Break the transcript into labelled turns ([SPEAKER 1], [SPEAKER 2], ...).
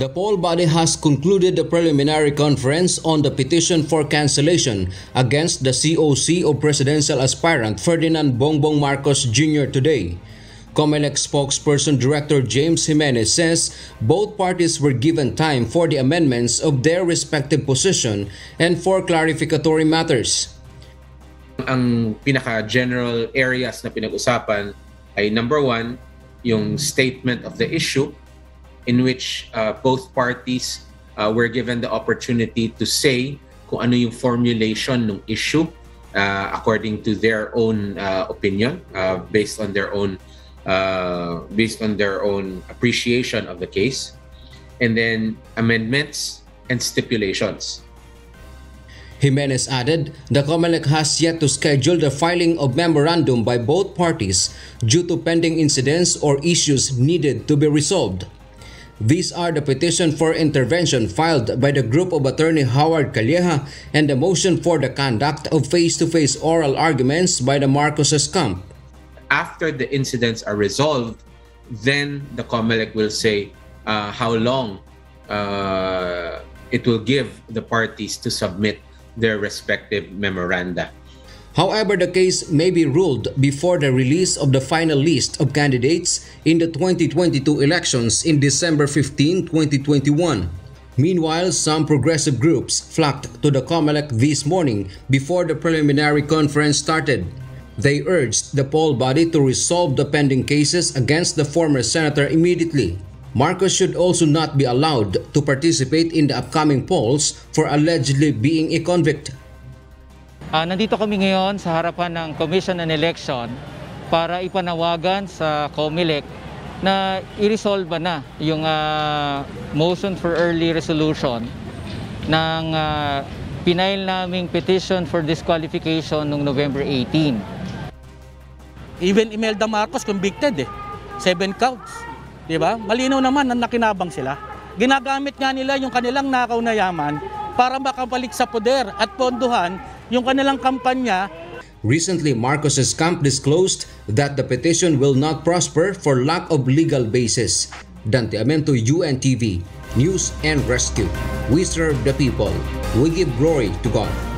[SPEAKER 1] The poll body has concluded the preliminary conference on the petition for cancellation against the COC of presidential aspirant Ferdinand Bongbong Marcos Jr. today. COMELEC spokesperson Director James Jimenez says both parties were given time for the amendments of their respective position and for clarificatory matters.
[SPEAKER 2] Ang pinaka-general areas na pinag-usapan ay number one, yung statement of the issue in which uh, both parties uh, were given the opportunity to say kung ano yung formulation ng issue uh, according to their own uh, opinion uh, based on their own uh, based on their own appreciation of the case and then amendments and stipulations
[SPEAKER 1] Jimenez added, the COMELEC has yet to schedule the filing of memorandum by both parties due to pending incidents or issues needed to be resolved. These are the petition for intervention filed by the group of attorney Howard Calleja and the motion for the conduct of face-to-face oral arguments by the Marcoses camp.
[SPEAKER 2] After the incidents are resolved, then the COMELEC will say uh, how long uh, it will give the parties to submit their respective memoranda.
[SPEAKER 1] However, the case may be ruled before the release of the final list of candidates in the 2022 elections in December 15, 2021. Meanwhile, some progressive groups flocked to the COMELEC this morning before the preliminary conference started. They urged the poll body to resolve the pending cases against the former senator immediately. Marcos should also not be allowed to participate in the upcoming polls for allegedly being a convict.
[SPEAKER 3] Uh, nandito kami ngayon sa harapan ng Commission on Election para ipanawagan sa COMELEC na i-resolve na yung uh, motion for early resolution ng uh, pinail naming petition for disqualification noong November 18.
[SPEAKER 4] Even Imelda Marcos convicted eh. Seven counts. Di ba? Malinaw naman na nakinabang sila. Ginagamit nga nila yung kanilang nakaw na yaman para makabalik sa poder at ponduhan yung kanilang kampanya.
[SPEAKER 1] Recently, Marcos's camp disclosed that the petition will not prosper for lack of legal basis. Dante Amento, UNTV, News and Rescue. We serve the people. We give glory to God.